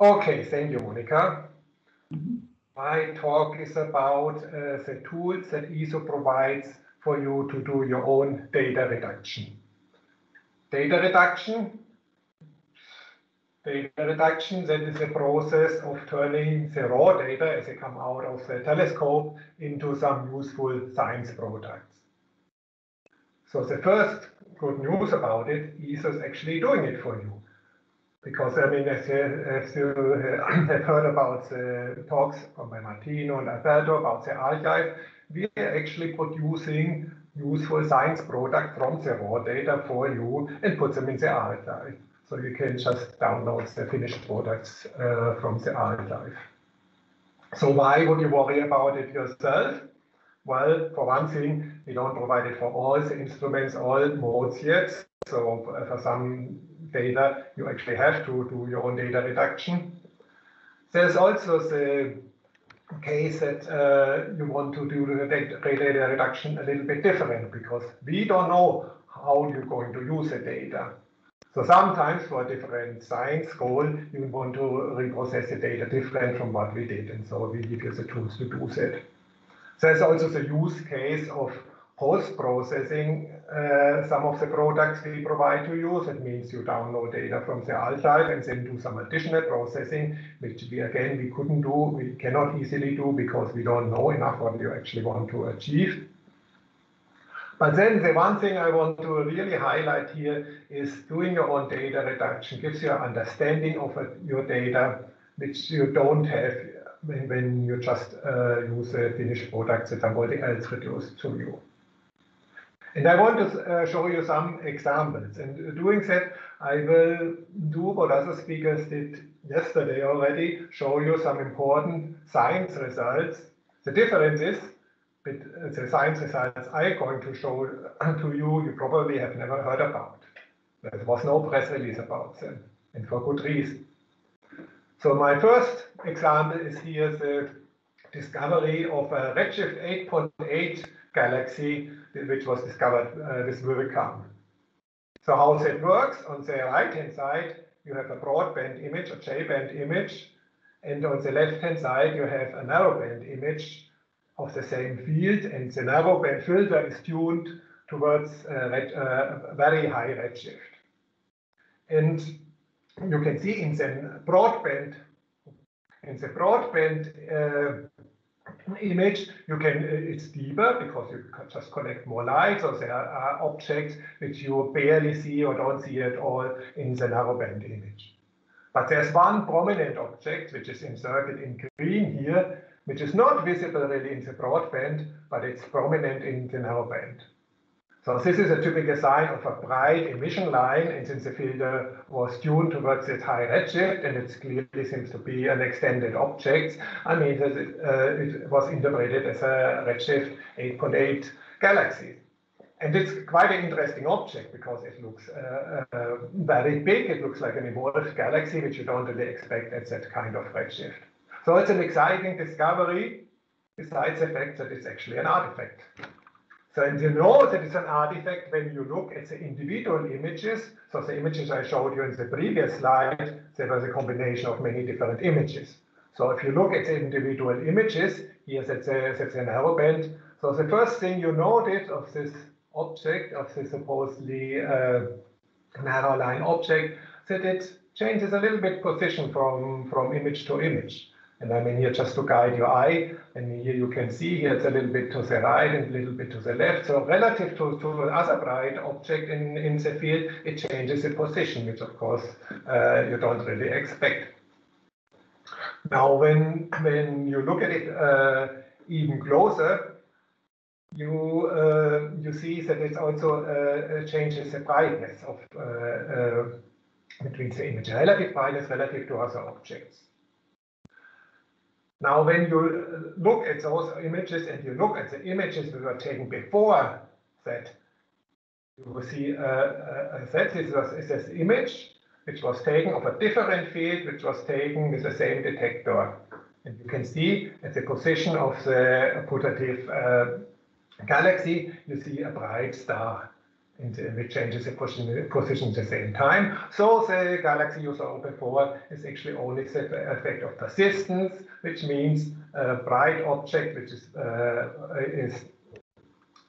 Okay, thank you, Monica. My talk is about uh, the tools that ESO provides for you to do your own data reduction. Data reduction, data reduction, that is a process of turning the raw data as they come out of the telescope into some useful science products. So the first good news about it, ESO is actually doing it for you. Because, I mean, as, as you have heard about the talks from Martino and Alberto about the archive, we are actually producing useful science products from the raw data for you and put them in the archive. So you can just download the finished products uh, from the archive. So why would you worry about it yourself? Well, for one thing, we don't provide it for all the instruments, all modes yet. So for some data, you actually have to do your own data reduction. There's also the case that uh, you want to do the data reduction a little bit different because we don't know how you're going to use the data. So sometimes for a different science goal, you want to reprocess the data different from what we did. And so we give you the tools to do that. There's also the use case of post-processing uh, some of the products we provide to you. That means you download data from the archive and then do some additional processing, which we again we couldn't do, we cannot easily do because we don't know enough what you actually want to achieve. But then the one thing I want to really highlight here is doing your own data reduction gives you an understanding of your data, which you don't have when, you just uh, use a finished product that somebody else reduced to you. And I want to uh, show you some examples. And doing that, I will do what other speakers did yesterday already, show you some important science results. The difference is, with the science results I'm going to show to you, you probably have never heard about. There was no press release about them, and for good reason. So my first example is here the discovery of a Redshift 8.8 galaxy, which was discovered uh, with VIRCAM. So how that works, on the right-hand side, you have a broadband image, a J-band image, and on the left-hand side, you have a narrowband image of the same field, and the narrowband filter is tuned towards a, red, uh, very high redshift. And you can see in the broadband, in the broadband uh, image, you can, uh, it's deeper because you just collect more light. So there are objects which you barely see or don't see at all in the narrowband image. But there's one prominent object which is inserted in green here, which is not visible really in the broadband, but it's prominent in the narrowband. So this is a typical sign of a bright emission line, and since the filter was tuned towards its high redshift, and it clearly seems to be an extended object, I mean, it, uh, it was interpreted as a redshift 8.8 galaxy. And it's quite an interesting object because it looks uh, uh, very big. It looks like an evolved galaxy, which you don't really expect at that kind of redshift. So it's an exciting discovery, besides the fact that it's actually an artifact. So and you know that it's an artifact when you look at the individual images. So the images I showed you in the previous slide, there was a combination of many different images. So if you look at the individual images, here that's a, that's a narrowband. So the first thing you notice of this object, of this supposedly uh, narrow line object, that it changes a little bit position from, from image to image. And I mean here just to guide your eye, and here you can see here it's a little bit to the right and a little bit to the left. So relative to, to the other bright object in, in the field, it changes the position, which of course uh, you don't really expect. Now when, when you look at it uh, even closer, you uh, you see that it also uh, changes the brightness of uh, uh, between the image, relative brightness relative to other objects. Now, when you look at those images and you look at the images that were taken before that, you will see uh, uh, that this was this image which was taken of a different field, which was taken with the same detector. And you can see at the position of the putative uh, galaxy, you see a bright star. And which changes the position, position at the same time. So the galaxy you saw before is actually only the effect of persistence, which means a bright object which is, uh, is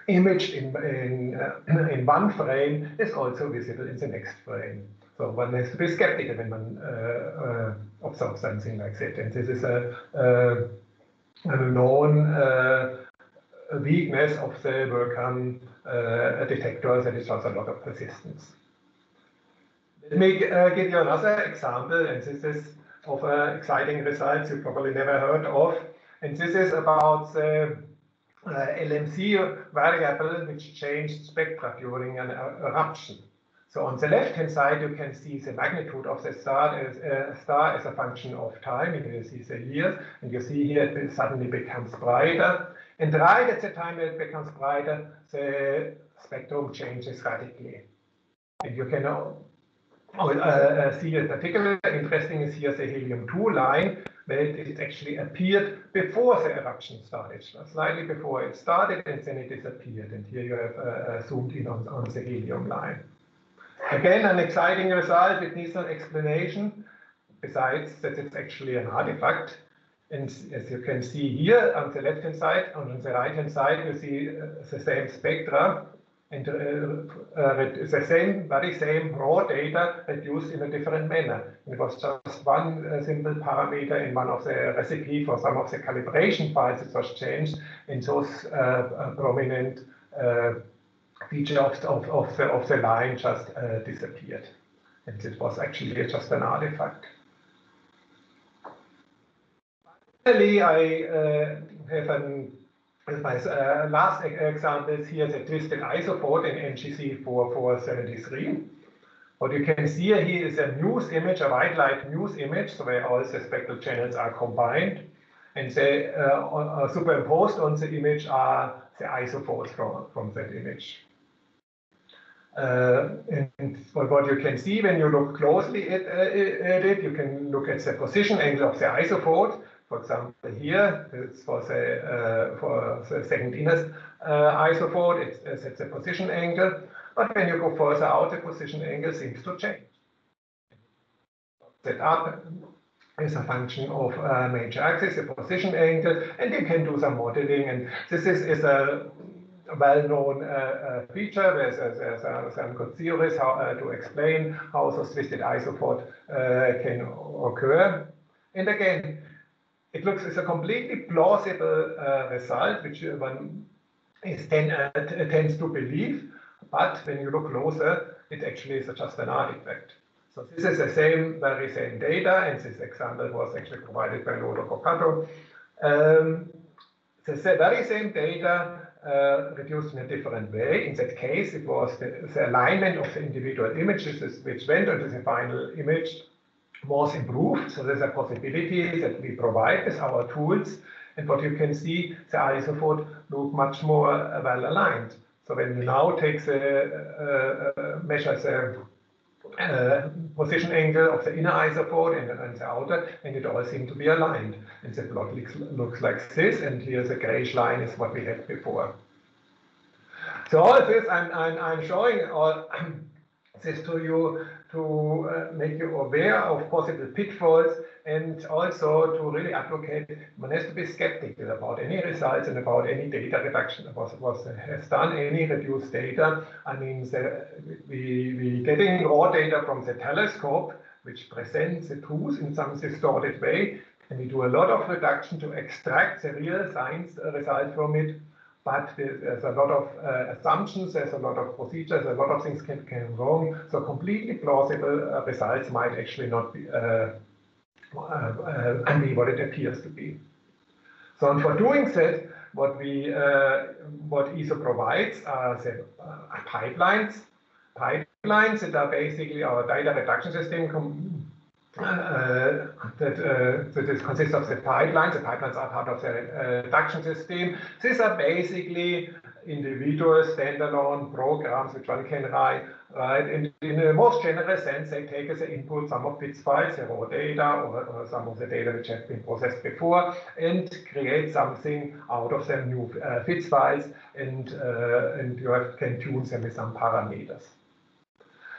imaged in, in, uh, in one frame is also visible in the next frame. So one has to be skeptical when one uh, uh, observes something like that. And this is a, a, known uh, weakness of the Vulkan uh, detector that it has a lot of persistence. Let me uh, give you another example, and this is of an exciting result you probably never heard of. And this is about the uh, LMC variable which changed spectra during an eruption. So on the left-hand side, you can see the magnitude of the star as, uh, star as a function of time. You can see the years, and you see here it suddenly becomes brighter. And right at the time it becomes brighter, the spectrum changes radically. And you can uh, uh, see it particularly interesting is here the helium-2 line, where it actually appeared before the eruption started, slightly before it started, and then it disappeared. And here you have uh, uh zoomed in on, on the helium line. Again, an exciting result. It needs an explanation, besides that it's actually an artifact. And as you can see here on the left-hand side, and on the right-hand side, you see uh, the same spectra and uh, uh, the same, very same raw data reduced in a different manner. It was just one uh, simple parameter in one of the recipe for some of the calibration files. that was changed, and those uh, uh, prominent feature of, of, of, the, of the line just disappeared. And it was actually just an artifact. Finally, I uh, have an my uh, last example is here the twisted isophote in NGC 4473. What you can see here is a MUSE image, a white light MUSE image, so where all the spectral channels are combined. And they uh, uh, superimposed on the image are the isophotes from, from that image. Uh, and what you can see when you look closely at, uh, at, it, you can look at the position angle of the isophote. For example, here, it's for the, uh, for the second inner uh, isophote, it's, it's at the position angle. But when you go further out, the position angle seems to change. Set up is a function of a uh, major axis, a position angle, and you can do some modeling. And this is, is a well-known uh, uh, feature. There's, there's, there's some good theories how, uh, to explain how the twisted isophote can occur. And again, it looks as a completely plausible result, which one is ten, tends to believe. But when you look closer, it actually is just an artifact. So this is the same, very same data, and this example was actually provided by Lodo Coccato. Um, the very same data uh, reduced in a different way. In that case, it was the, the alignment of the individual images which went into the final image was improved. So there's a possibility that we provide with our tools. And what you can see, the isophote look much more uh, well aligned. So when you now take the uh, measure the uh, position angle of the inner isophote and, and, the outer, and it all seems to be aligned. And the plot looks, looks like this, and here the grayish line is what we had before. So all of this, I'm, I'm, I'm showing all this to you to uh, make you aware of possible pitfalls and also to really advocate one has to be skeptical about any results and about any data reduction that was, was has done any reduced data. I mean, the, we, we getting raw data from the telescope, which presents the truth in some distorted way, and we do a lot of reduction to extract the real science result from it but there's a lot of uh, assumptions, there's a lot of procedures, a lot of things can, go wrong. So completely plausible uh, results might actually not be, uh, uh, uh be what it appears to be. So and for doing that, what we what ESO provides are the pipelines, pipelines that are basically our data reduction system uh, that, uh, that is consists of the pipelines. The pipelines are part of the uh, reduction system. These are basically individual standalone programs which one can write. Right, in, in the most general sense, they take as an input some of FITS files, the raw data, or, or, some of the data which have been processed before, and create something out of them new uh, FITS files, and uh, and you have, can tune them with some parameters.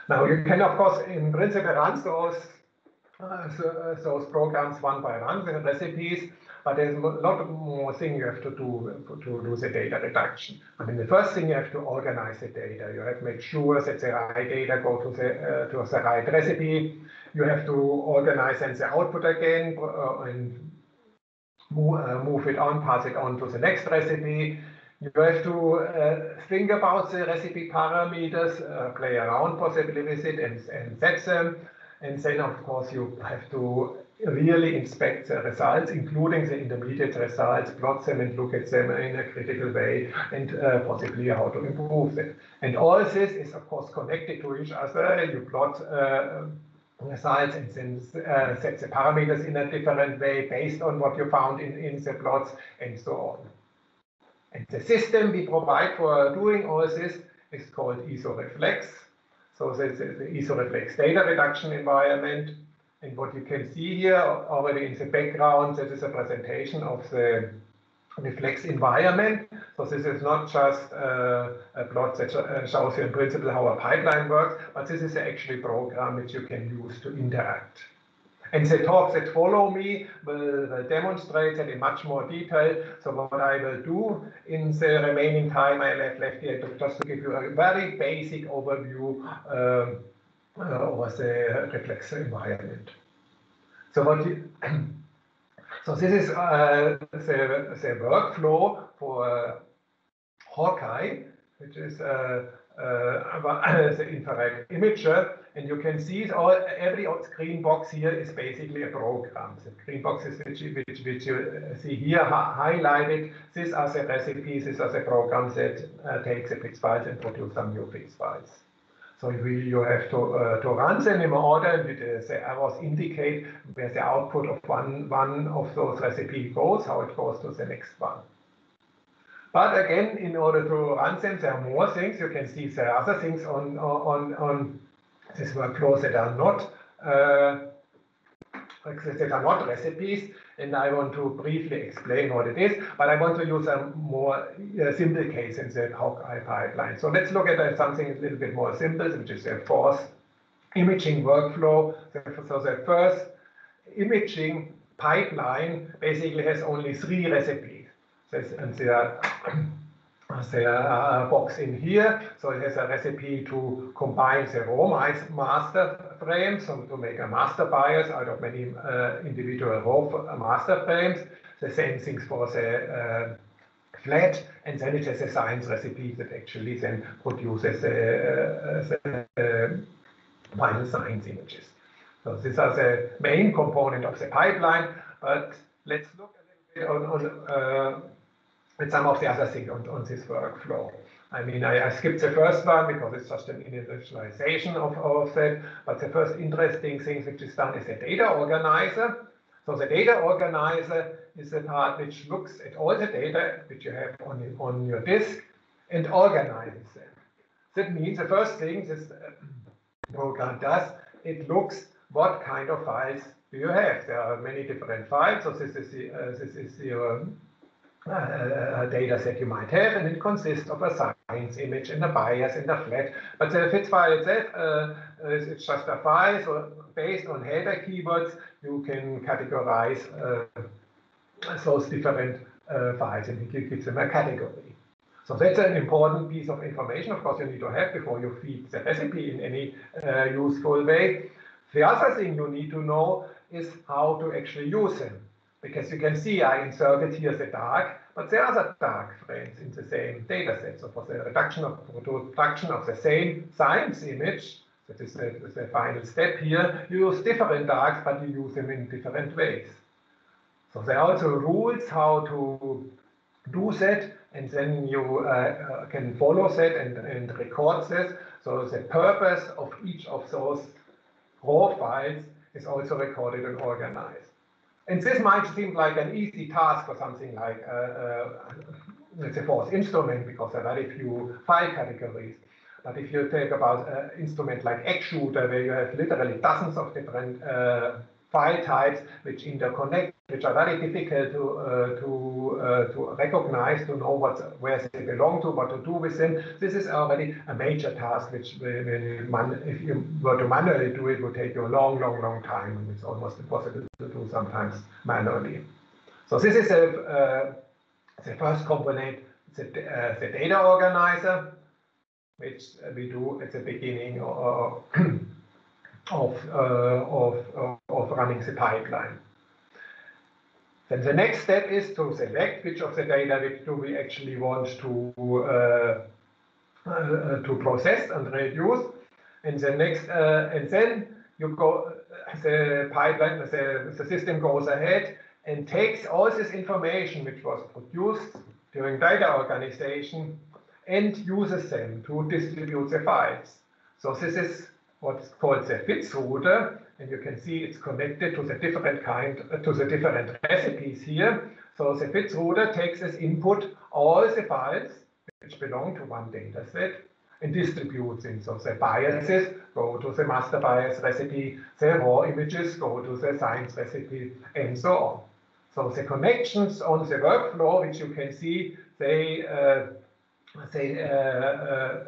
Now you can, of course, in principle run those uh, those programs one by one with recipes, but there's a lot more things you have to do to do the data reduction. I mean, the first thing you have to organize the data. You have to make sure that the right data go to the uh, to the right recipe. You have to organize and the output again uh, and move, uh, move it on, pass it on to the next recipe. You have to uh, think about the recipe parameters, uh, play around possibly with it and, and set them. And then, of course, you have to really inspect the results, including the intermediate results, plot them and look at them in a critical way, and uh, possibly how to improve them. And all this is, of course, connected to each other. You plot uh, results and then uh, set the parameters in a different way based on what you found in, in the plots and so on. And the system we provide for doing all this is called EsoReflex. So this is the EsoReflex data reduction environment. And what you can see here already in the background, this is a presentation of the reflex environment. So this is not just uh, a plot that uh, shows you in principle how a pipeline works, but this is actually a program which you can use to interact. And the talks that follow me will, demonstrate that in much more detail. So what I will do in the remaining time I have left here, just to give you a very basic overview um, uh, over the reflex environment. So what you, so this is uh, the, the workflow for uh, HAWK-I, which is uh, uh, the infrared imager. And you can see all, every green box here is basically a program. The green boxes which, which, which you see here highlighted, these are the recipes, these are the programs that uh, take the FITS files and produce some new FITS files. So you have to, uh, to run them in order, and the arrows indicate where the output of one, one of those recipes goes, how it goes to the next one. But again, in order to run them, there are more things. You can see there are other things on, on, on this workflow that are not uh, that are not recipes, and I want to briefly explain what it is, but I want to use a more uh, simple case in the HAWK-I pipeline. So let's look at uh, something a little bit more simple, which is a FORS imaging workflow. So the first imaging pipeline basically has only three recipes. And there are uh, box in here. So it has a recipe to combine the raw master frames, so to make a master bias out of many uh, individual raw master frames. The same things for the uh, flat, and then it has a science recipe that actually then produces the, uh, the uh, final science images. So these are the main component of the pipeline, but let's look a little bit on, on uh, with some of the other things on, on this workflow. I mean, I, I, skipped the first one because it's just an initialization of, of that. But the first interesting thing which is done is the data organizer. So the data organizer is the part which looks at all the data which you have on, on your disk and organizes them. That means the first thing this uh, program does, it looks what kind of files do you have. There are many different files. So this is the, uh, this is your uh, data set you might have, and it consists of a science image and a bias and a flat. But the FITS file itself uh, is it's just a file, so based on header keywords, you can categorize uh, those different files and give them a category. So that's an important piece of information, of course, you need to have before you feed the recipe in any useful way. The other thing you need to know is how to actually use them because you can see I inserted here the dark, but there are other dark frames in the same data set. So for the reduction of production of the same science image, that is the, the final step here, you use different darks, but you use them in different ways. So there are also rules how to do that, and then you uh, uh, can follow that and, and record that. So the purpose of each of those raw files is also recorded and organized. And this might seem like an easy task for something like, uh, uh, let's say, instrument, because there are very few file categories. But if you think about an instrument like XShooter, where you have literally dozens of different uh, file types which interconnect, which are very difficult to uh, to uh, to recognize, to know what where they belong to, what to do with them. This is already a major task, which if you were to manually do it, would take you a long, long, long time, and it's almost impossible to do sometimes manually. So this is a, uh, the first component, the, uh, the data organizer, which we do at the beginning of of, uh, of, of running the pipeline. Then the next step is to select which of the data do we actually want to uh, uh, to process and reduce. And the next, uh, and then you go, the pipeline, the, the system goes ahead and takes all this information which was produced during data organization and uses them to distribute the files. So this is what's called the FitsRouter, and you can see it's connected to the different kind, uh, to the different recipes here. So the FitsRouter takes as input all the files which belong to one data set and distributes it. So the biases go to the master bias recipe, the raw images go to the science recipe, and so on. So the connections on the workflow, which you can see, they, uh, they uh, uh,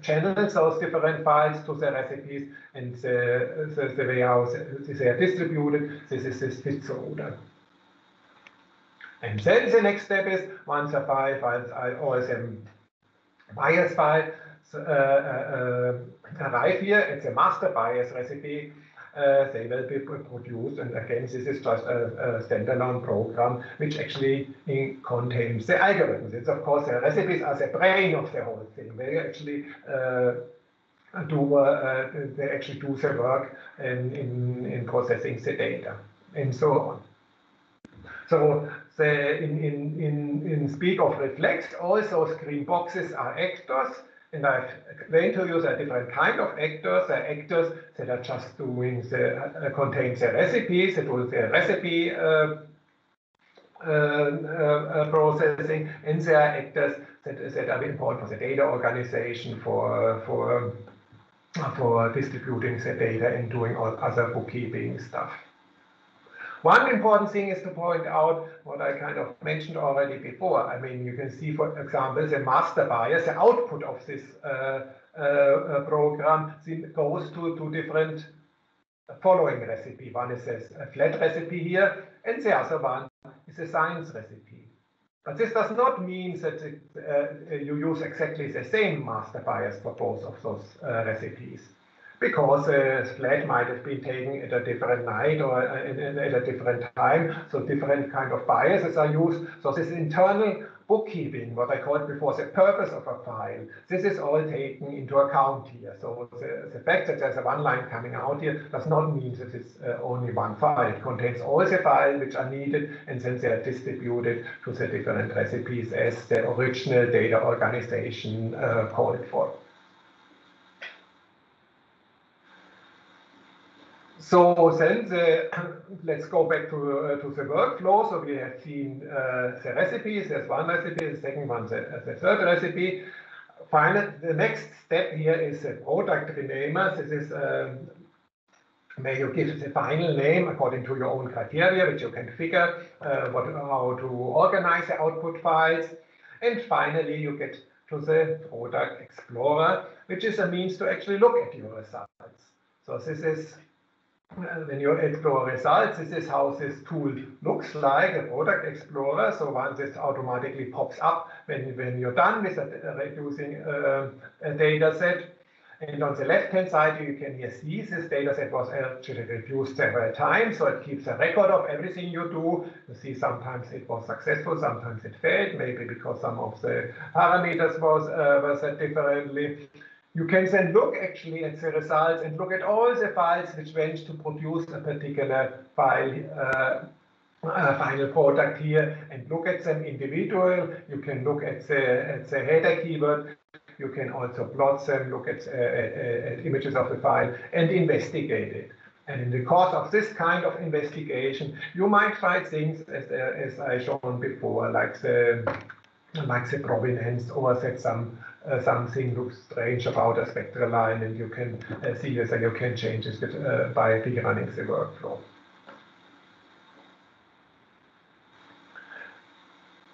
channels those different files to the recipes and the, the, the way how they are distributed. This is this FitsRouter. And then the next step is once a file files or a bias file uh, uh, arrive here, it's a master bias recipe uh, they will be produced. And again, this is just a, a standalone program which actually contains the algorithms. It's of course the recipes are the brain of the whole thing. They actually uh, do uh, they actually do the work in, in, in processing the data and so on. So the, in, in, in, in speak of reflex, all those green boxes are actors and I've explained to you there are different kind of actors. There are actors that are just doing the uh, contain the recipes, that do the recipe uh, uh, uh, processing, and there are actors that, that are important for the data organization, for for for distributing the data and doing all other bookkeeping stuff. One important thing is to point out what I kind of mentioned already before. I mean, you can see, for example, the master bias, the output of this uh, uh, program goes to two different following recipe. One is a flat recipe here, and the other one is a science recipe. But this does not mean that it, uh, you use exactly the same master bias for both of those uh, recipes because a flag might have been taken at a different night or at a different time. So different kind of biases are used. So this internal bookkeeping, what I called before, the purpose of a file, this is all taken into account here. So the, the fact that there's a one line coming out here does not mean that it's uh, only one file. It contains all the files which are needed and then they are distributed to the different recipes as the original data organization uh, called for. So then the, let's go back to, uh, to the workflow. So we have seen uh, the recipes. There's one recipe, the second one, the, uh, the third recipe. Finally, the next step here is the product renamer. This is um, where you give the final name according to your own criteria, which you can figure uh, what, how to organize the output files. And finally, you get to the product explorer, which is a means to actually look at your results. So this is when you explore results, this is how this tool looks like, a product explorer. So once it automatically pops up when, when you're done with a, reducing uh, a data set. And on the left-hand side, you can here see this data set was actually reduced several times. So it keeps a record of everything you do. You see sometimes it was successful, sometimes it failed, maybe because some of the parameters was, uh, were set differently. You can then look actually at the results and look at all the files which went to produce a particular file, uh, uh, final product here and look at them individual. You can look at the, at the header keyword. You can also plot them, look at, uh, at, at images of the file and investigate it. And in the course of this kind of investigation, you might find things, as, uh, as I shown before, like the, like the provenance or that some uh, something looks strange about a spectral line and you can uh, see and you can change it uh, by rerunning the workflow.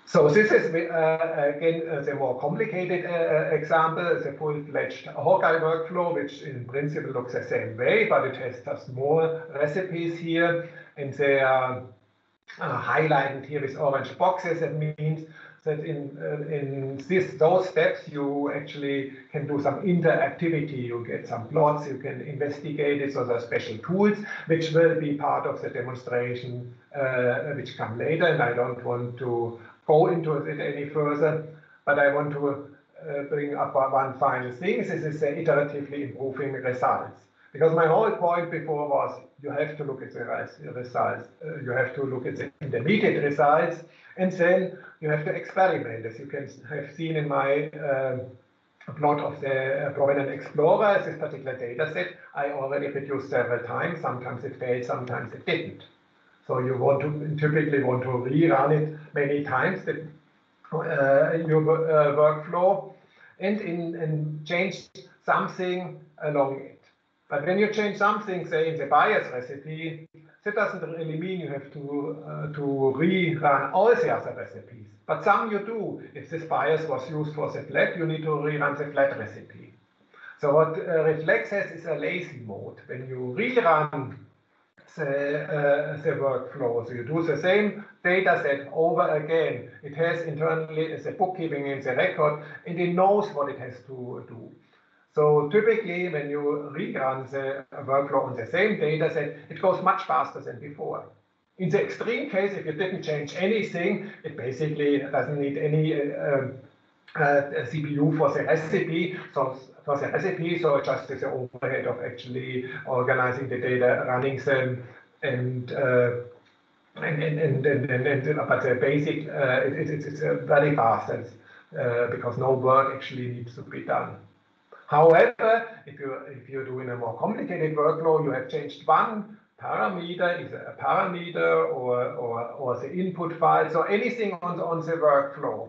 So this is uh, again uh, the more complicated uh, example, the full-fledged HAWK-I workflow, which in principle looks the same way, but it has just more recipes here, and they are highlighted here with orange boxes. That means that in uh, in this those steps you actually can do some interactivity. You get some plots. You can investigate it. So there are special tools which will be part of the demonstration, uh, which come later. And I don't want to go into it any further, but I want to uh, bring up one final thing. This is iteratively improving results. Because my whole point before was you have to look at the results, uh, you have to look at the intermediate results, and then you have to experiment. As you can have seen in my uh, plot of the uh, Provenance Explorer, this particular data set, I already reduced several times. Sometimes it failed, sometimes it didn't. So you want to typically want to rerun it many times, uh, your uh, workflow, and, in, and change something along it. But when you change something, say in the bias recipe, that doesn't really mean you have to, uh, to rerun all the other recipes. But some you do. If this bias was used for the flat, you need to rerun the flat recipe. So what uh, Reflex has is a lazy mode. When you rerun the, uh, the workflow. So you do the same data set over again. It has internally the bookkeeping in the record, and it knows what it has to do. So typically, when you rerun the workflow on the same data set, it goes much faster than before. In the extreme case, if you didn't change anything, it basically doesn't need any uh, um, uh, CPU for the recipe. So for the recipe, so just the overhead of actually organizing the data, running them, and uh, and, and, and, and, but the basic, uh, it, it, it's very fast uh, because no work actually needs to be done. However, if you if you're doing a more complicated workflow, you have changed one parameter, is a parameter or, or, or the input files or anything on the, on the workflow.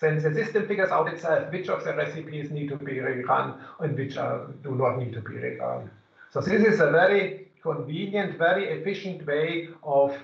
Then the system figures out itself which of the recipes need to be rerun and which are, do not need to be rerun. So this is a very convenient, very efficient way of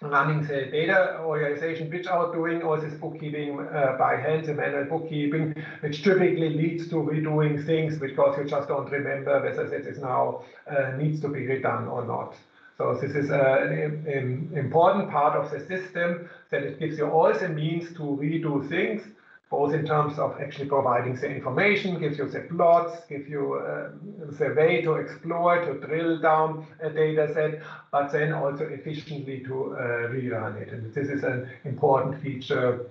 running the data organization, which are doing all this bookkeeping uh, by hand, the manual bookkeeping, which typically leads to redoing things because you just don't remember whether it is now uh, needs to be redone or not. So this is uh, an, an important part of the system that it gives you all the means to redo things both in terms of actually providing the information, gives you the plots, gives you uh, the way to explore, to drill down a data set, but then also efficiently to uh, rerun it. And this is an important feature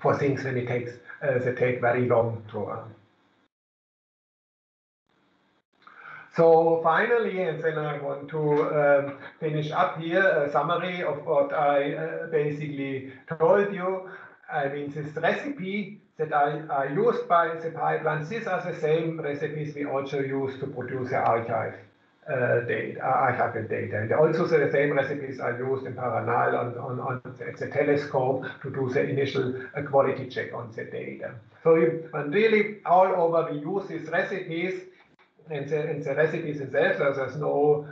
for things when it takes, uh, they take very long to run. So finally, and then I want to um, finish up here a summary of what I uh, basically told you. I mean, this recipe that are, are used by the pipelines, these are the same recipes we also use to produce the archive uh, data, uh, archival data. And also the same recipes are used in parallel on, on, on the, the telescope to do the initial uh, quality check on the data. So you, and really all over we use these recipes and the, and the recipes themselves, there's no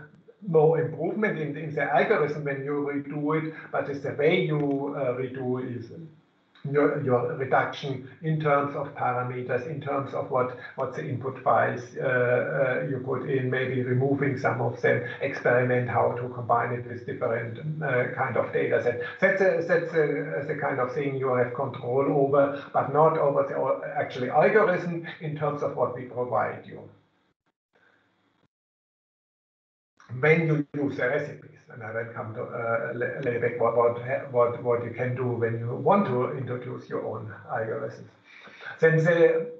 no improvement in, in the algorithm when you redo it, but it's the way you uh, redo is your, your reduction in terms of parameters, in terms of what, what the input files uh, uh, you put in, maybe removing some of them, experiment how to combine it with different uh, kind of data set. That's, a, that's a, the kind of thing you have control over, but not over the actually algorithm in terms of what we provide you. When you use the recipes and I will come to uh, later back what, what, what, what you can do when you want to introduce your own algorithms. Then the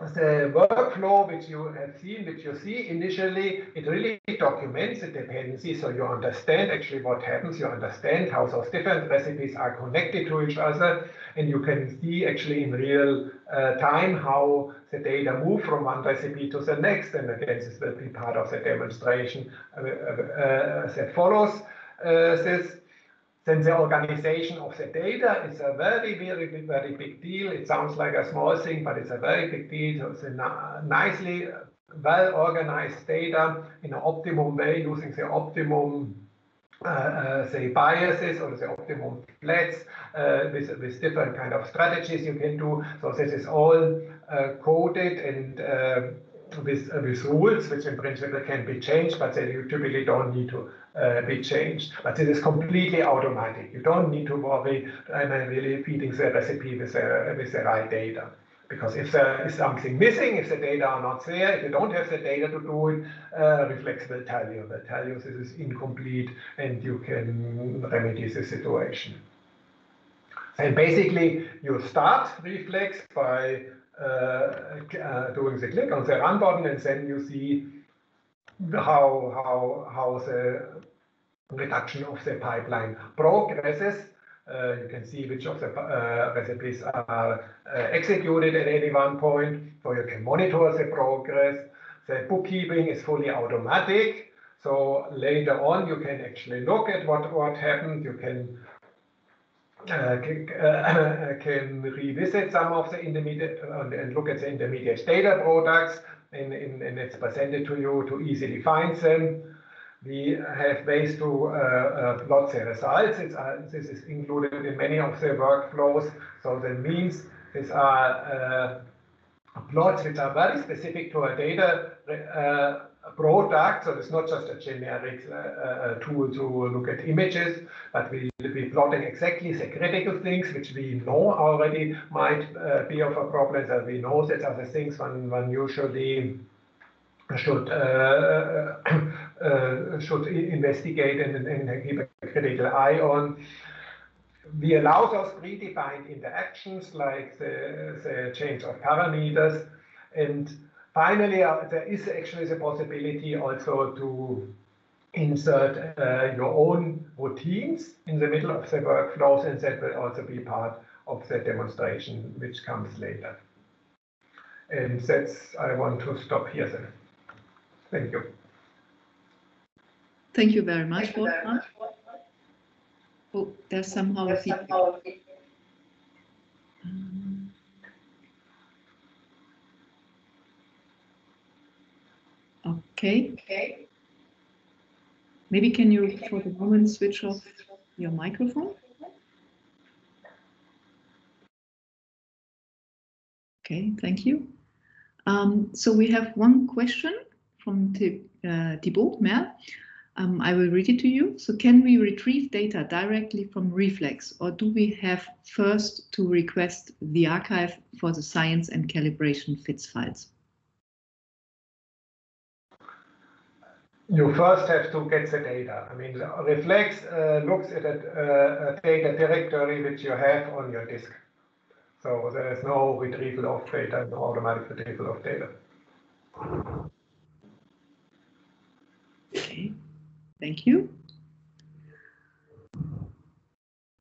the workflow which you have seen, which you see initially, it really documents the dependency. So you understand actually what happens. You understand how those different recipes are connected to each other. And you can see actually in real uh, time how the data move from one recipe to the next. And again, this will be part of the demonstration uh, uh, that follows uh, this. Then the organization of the data is a very, very, very big deal. It sounds like a small thing, but it's a very big deal. It's a nicely well organized data in an optimum way using the optimum uh, uh, say biases or the optimum flats uh, with, with different kind of strategies you can do. So this is all uh, coded and uh, with, uh, with rules, which in principle can be changed, but you typically don't need to uh, be changed. But this is completely automatic. You don't need to worry, am I really feeding the recipe with the, with the right data? Because if there is something missing, if the data are not there, if you don't have the data to do it, uh, Reflex will tell you. Will tell you this is incomplete and you can remedy the situation. And basically, you start Reflex by uh, uh, doing the click on the run button, and then you see how, how, how the reduction of the pipeline progresses. Uh, you can see which of the uh, recipes are uh, executed at any one point, so you can monitor the progress. The bookkeeping is fully automatic, so later on you can actually look at what, what happened. You can uh, can revisit some of the intermediate and look at the intermediate data products and, and, and it's presented to you to easily find them. We have ways to uh, uh, plot the results. Uh, this is included in many of the workflows. So that means these are uh, plots which are very specific to a data uh, product. So it's not just a generic uh, uh, tool to look at images, but we will be plotting exactly the critical things which we know already might uh, be of a problem. That we know that are the things one, one usually should uh, uh, should investigate and, and keep a critical eye on we allow those predefined interactions like the, the change of parameters and Finally, uh, there is actually the possibility also to insert uh, your own routines in the middle of the workflows, and that will also be part of the demonstration which comes later. And that's, I want to stop here then. Thank you. Thank you very much, Wolfgang. Oh, there's somehow a feedback. Okay. Okay. Maybe can you, for the moment, switch off your microphone? Okay, thank you. Um, so we have one question from uh, Thibault Merle. Um, I will read it to you. So can we retrieve data directly from Reflex or do we have first to request the archive for the science and calibration FITS files? You first have to get the data. I mean, Reflex uh, looks at a, a, data directory which you have on your disk. So there is no retrieval of data, no automatic retrieval of data. Okay, thank you.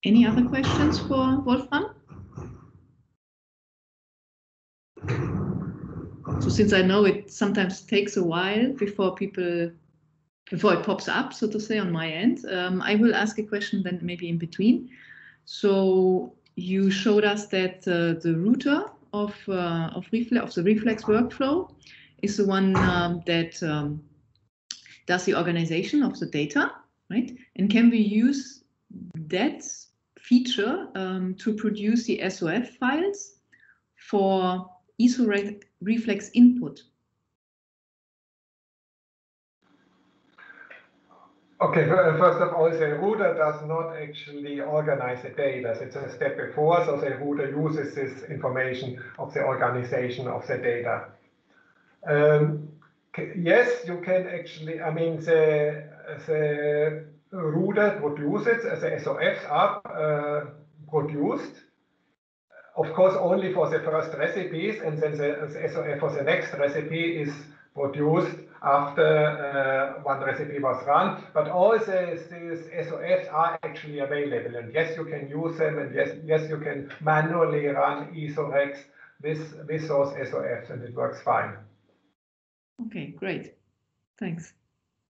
Any other questions for Wolfram? So since I know it sometimes takes a while before people before it pops up, so to say, on my end. Um, I will ask a question then maybe in between. So you showed us that uh, the router of uh, of, of the reflex workflow is the one um, that um, does the organization of the data, right? And can we use that feature um, to produce the SOF files for ESO Reflex input? Okay, uh, first of all, the router does not actually organize the data. It's a step before, so the router uses this information of the organization of the data. Um, yes, you can actually, I mean, the, the router produces, the SOFs are uh, produced of course, only for the first recipes, and then the, the SOF for the next recipe is produced after uh, one recipe was run. But all the, these SOFs are actually available, and yes, you can use them, and yes, yes, you can manually run Esorex with, with those SOFs, and it works fine. Okay, great. Thanks.